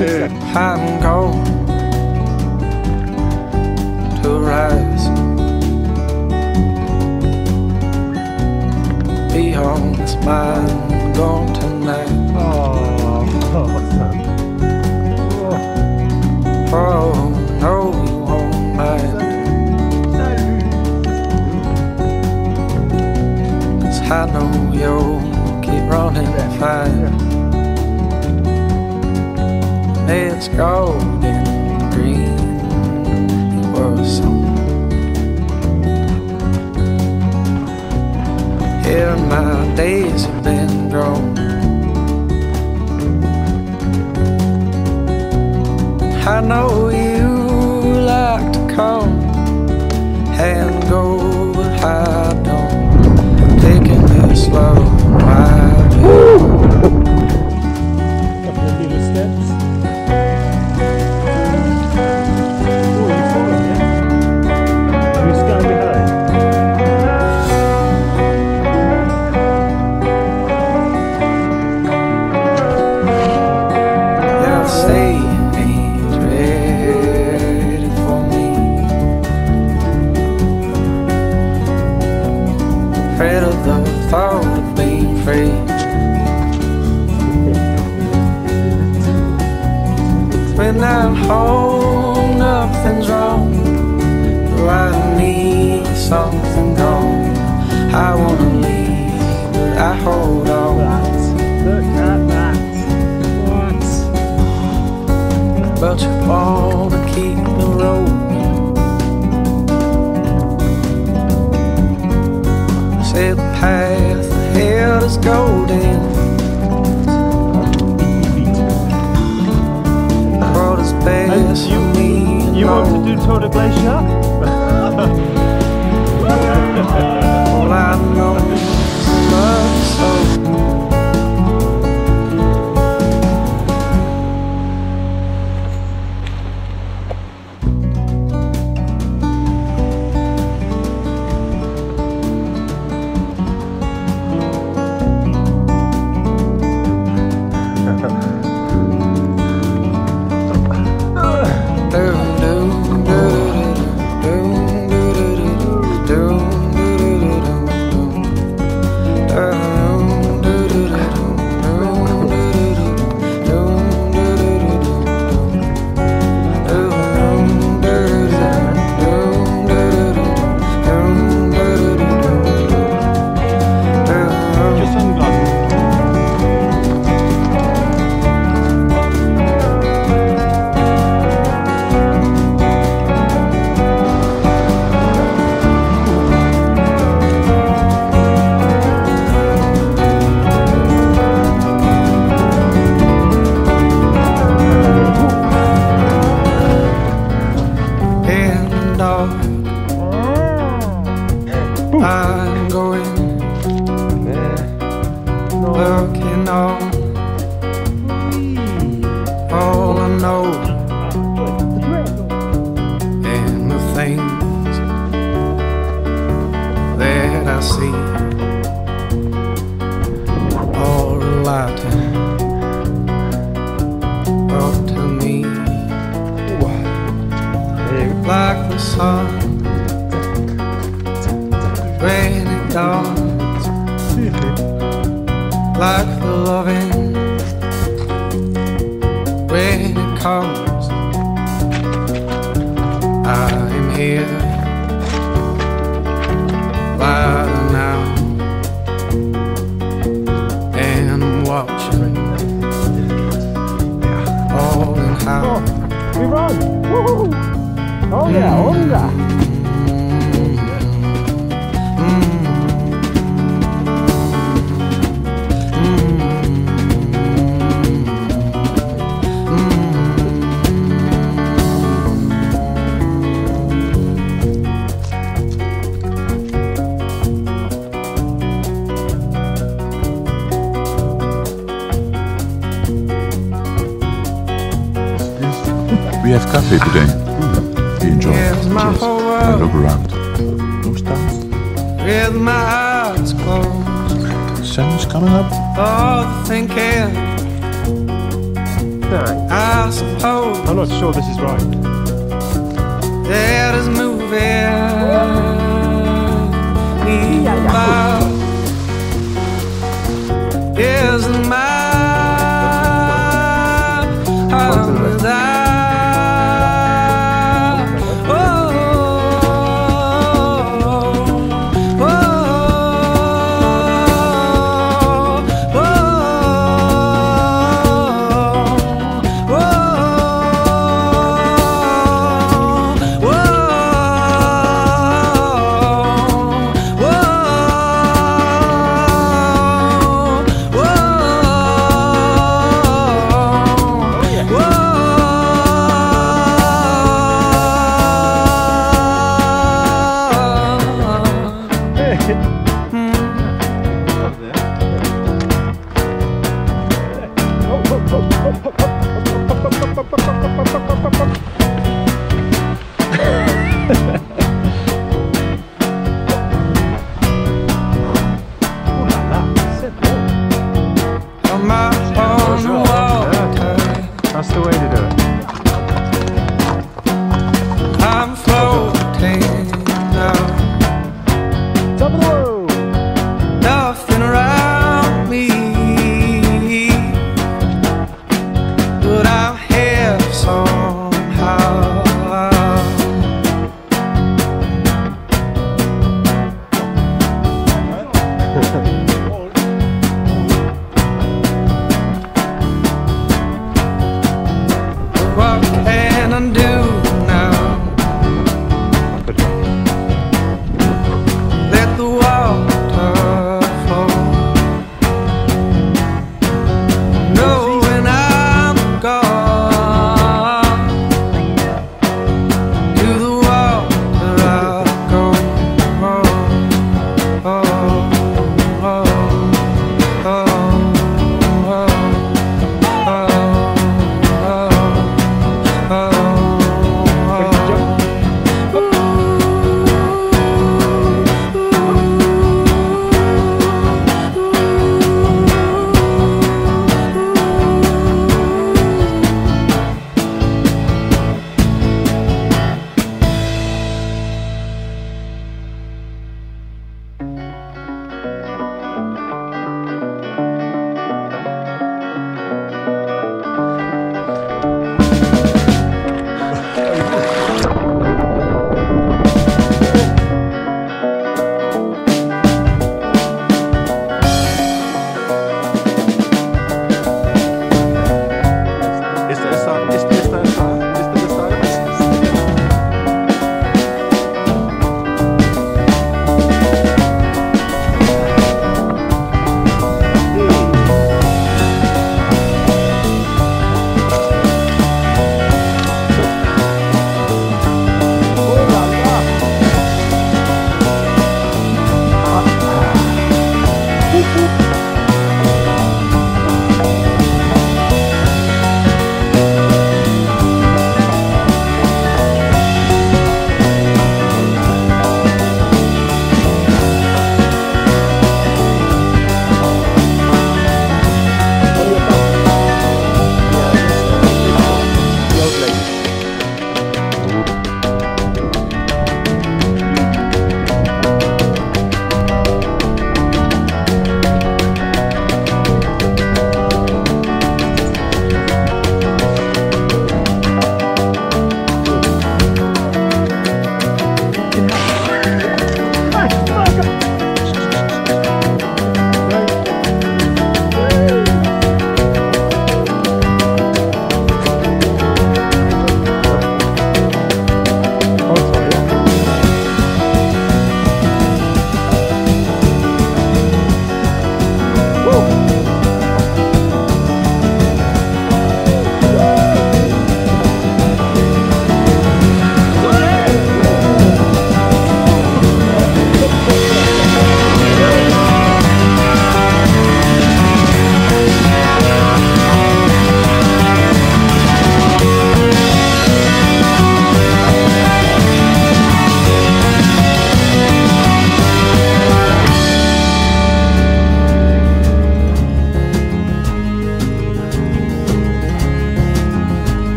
It? hot and cold to rise. Be home, it's mine, gone tonight. Oh, Oh, no, you won't mind. Cause I know you'll keep running fine. It's golden green. It was so. Here my days have been grown. I know What? Looking on. All I know. And the things that I see all relating up to me. Like the sun like the loving when it comes. I am here right now and I'm watching all in how. Oh, we run! Woohoo! Oh yeah, oh yeah! Cafe today. We enjoy. Here's my Cheers. whole And look around. Those stars. with my eyes closed. Sun's coming up. Oh, the thinking Thanks. I suppose I'm not sure this is right. that is moving me about.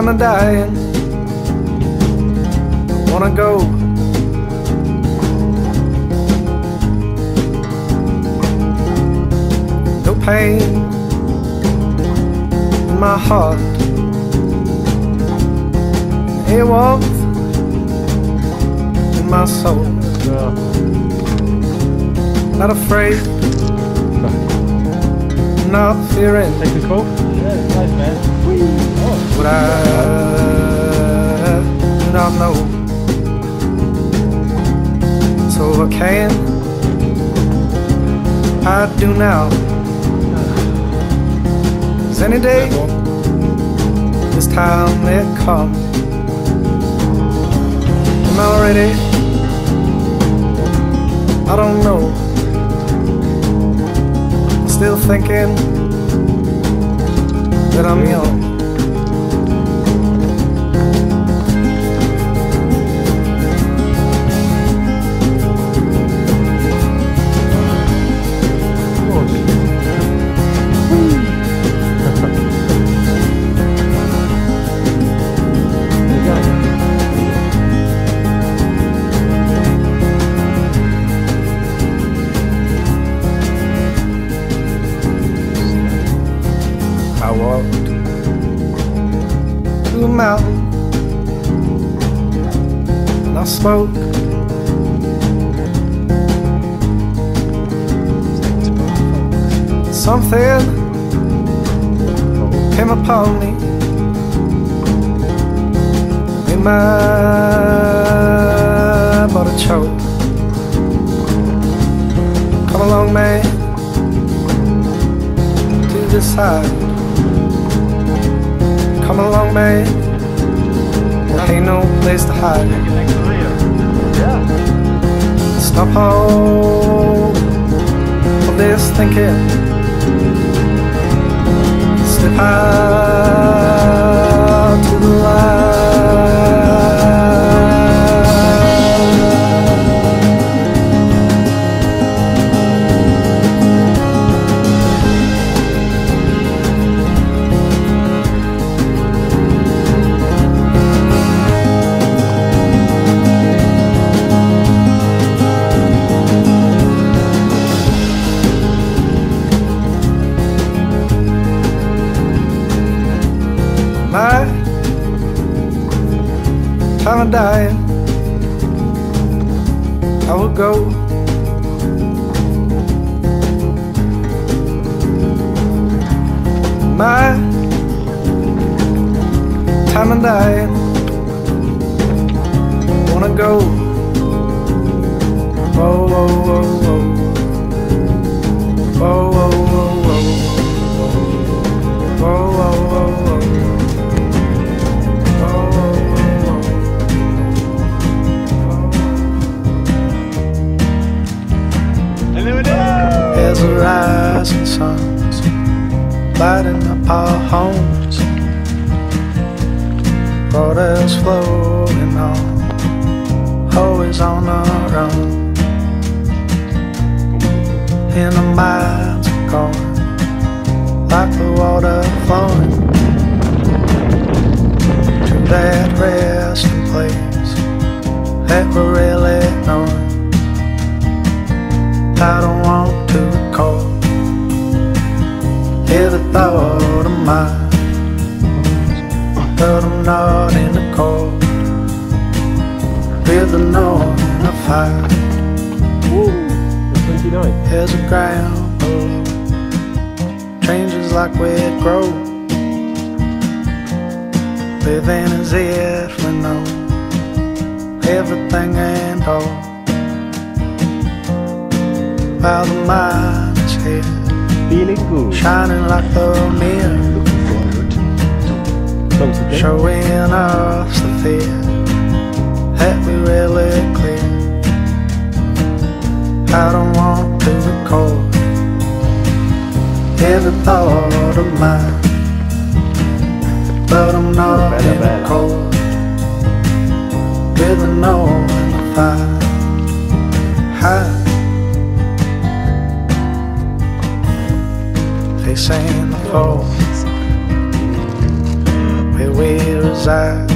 Time of dying. Wanna go. No pain in my heart. It walks in my soul. Yeah. Not afraid, not fearing Take the call. Yeah, nice, man. I do not know. So I can, I do now. 'Cause any day, this time it comes. Am I ready? I don't know. Still thinking that I'm young. Spoke. Something came upon me in my body choke. Come along, man, to this side. Come along, man. There ain't no place to hide. Stop all of this thinking. Step out time of dying, I will go. My time and dying, wanna go. Whoa, whoa, whoa, whoa. Whoa, whoa, whoa, that resting place that we're really knowing. I don't want to recall every thought of mine, but I'm not in the cold with the knowing of fire. The 29th. There's a ground below, changes like we grow. Living as if we know everything and all. While the mind is here, Feeling good. shining like the mirror, Songs today. showing us the fear that we really clear. I don't want to record every thought of mine, but I'm not Bella, in the bella. cold with the no and the fire. High. Facing the fall where we reside,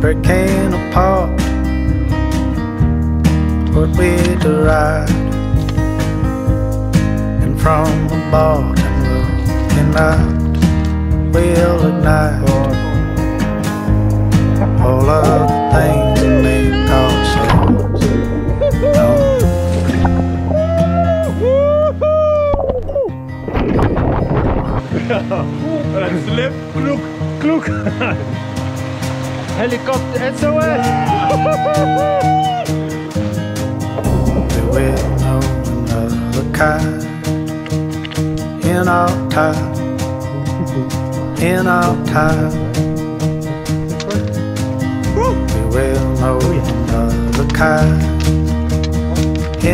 breaking apart what we deride, and from the bottom looking out, we'll ignite all of the things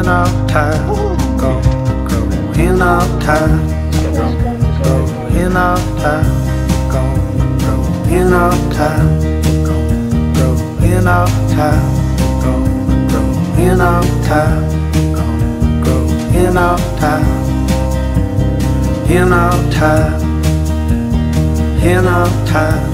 in our time, go, in our time, go, in our time, go, in our time, go, in our time, go, in our time, go, in our time, in our time, in our time,